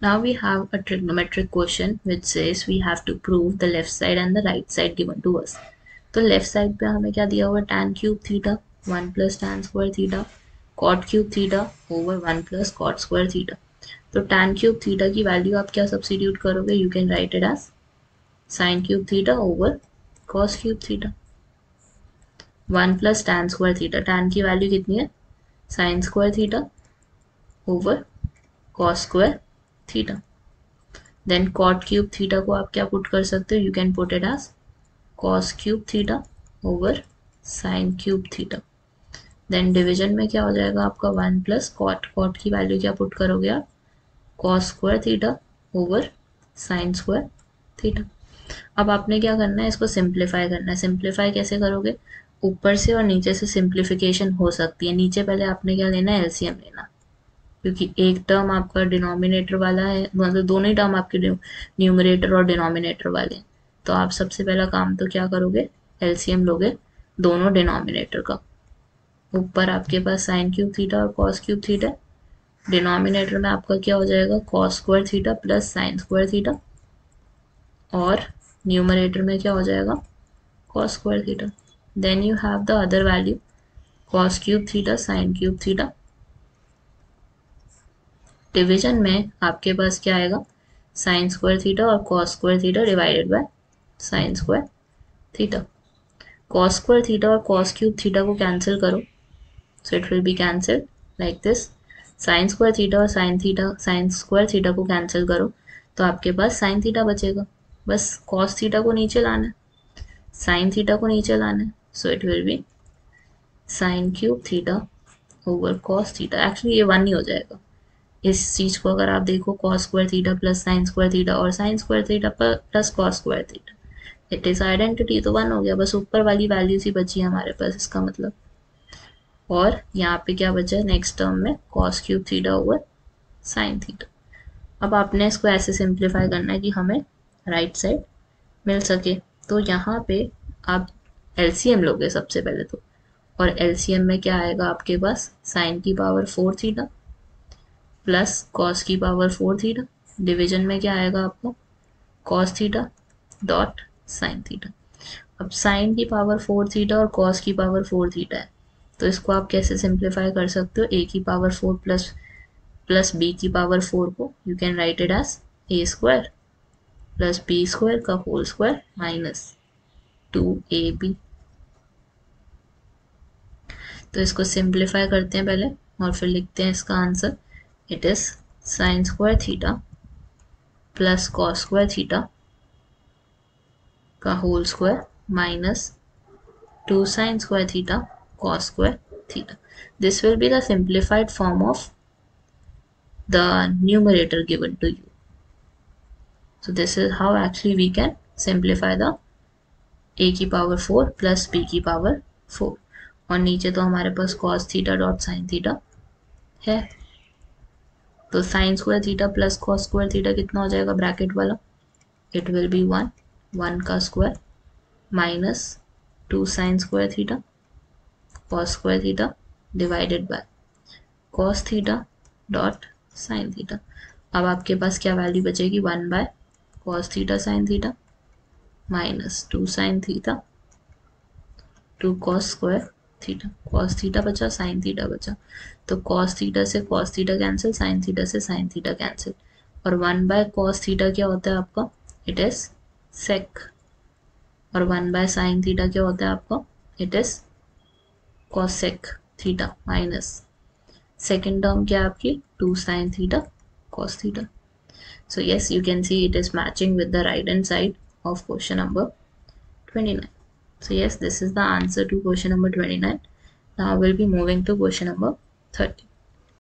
Now we have a trigonometric question which says we have to prove the left side and the right side given to us. तो left side पे हमें क्या दिया हुआ tan cube theta one plus tan square theta cot cube theta over one plus cot square theta तो tan cube theta की value आप क्या सब्सिट्यूट करोगे? You can write it as sine cube theta over cos cube theta one plus tan square theta tan की value कितनी है? Sine square theta over cos square theta. Then cot cube theta को आप क्या put कर सकते हो? You can put it as cos cube theta over sine cube theta. Then division में क्या हो जाएगा आपका? वन प्लस कॉट कॉट की वैल्यू क्या पुट करोगे आप? Cos square theta over sine square theta. अब आपने क्या करना है? इसको सिंप्लीफाई करना है। सिंप्लीफाई कैसे करोगे? ऊपर से और नीचे से सिंप्लीफिकेशन हो सकती है। नीचे पहले आपने क्या लेना है? एलसीएम लेना। क्योंकि एक टर्म आपका डिनोमिनेटर वाला है मतलब दोनों ही टर्म आपके न्यूमरेटर और डिनोमिनेटर वाले हैं। तो आप सबसे पहला काम तो क्या करोगे? एलसीएम लोगे, दोनों डिनोमिनेटर का। ऊपर आपके पास साइन क्यूब थीटा और कॉस क्यूब थीटा डिनोमिनेटर में आपका क्या हो जाएगा? Cos square theta plus sine square theta और न्यूमरेटर में क्या हो जाएगा? Cos square theta then you have the other value cos cube theta sine cube theta division में आपके पास क्या आएगा? साइन स्क्वायर थीटा और cos square theta divided by sine square theta cos square theta और कॉस क्यूब थीटा को cancel करो. So it will be cancel like this sine square theta और sine theta sine square theta को cancel करो. तो आपके पास sine theta बचेगा. बस कॉस थीटा को नीचे लाना है. साइन थीटा को नीचे लाना है. So it will be sine cube theta over cos theta actually ये वन ही हो जाएगा. इस चीज़ को अगर आप देखो cos square theta plus sine square theta और sine square theta plus cos square theta it is identity तो वन हो गया, बस ऊपर वाली वैल्यूज़ ही बची है हमारे पास, इसका मतलब। और यहाँ पे क्या बचा है? नेक्स्ट टर्म में cos cube theta over sine theta अब आपने इसको ऐसे सिंप्लीफाई करना है कि हमें राइट साइड मिल सके। तो यहाँ पे आप एलसीएम लोगे सबसे पहले तो। और एलसीएम में क्या आएगा आपके पास? साइन की power four theta plus cos की पावर फोर थीटा डिवीज़न में क्या आएगा आपको? Cos theta dot sine theta अब साइन की पावर फोर थीटा और कॉस की पावर फोर थीटा है। तो इसको आप कैसे सिंप्लीफाई कर सकते हो? ए की power four plus plus b की पावर फोर को you can write it as a square plus b square का whole square minus two a b तो इसको सिंप्लीफाई करते हैं पहले और फिर लिखते हैं इसका answer it is sine square theta plus cos square theta का whole square minus 2 sine square theta cos square theta. This will be the simplified form of the numerator given to you. So this is how actually we can simplify the a की power four plus b की power four और नीचे तो हमारे पास cos theta dot sine theta है तो sine square theta plus cos square theta कितना हो जाएगा? ब्रैकेट वाला। It will be one one का square minus two sine square theta. Cos square theta divided by cos theta dot sine theta. अब आपके पास क्या वैल्यू बचेगी? One by cos theta sine theta minus two sine theta. Two cos square theta cos theta बचा sine theta बचा। तो cos theta से cos theta cancel sine theta से साइन थीटा कैंसिल और वन बाय कॉस थीटा क्या होता है आपका? इट इज़ सेक और वन बाय साइन थीटा क्या होता है आपका? It is cosec theta minus second term क्या आपकी? Two sine theta cos theta. So yes, you can see it is matching with the right hand side of question number 29 so yes this is the answer to question number 29 now we'll be moving to question number 30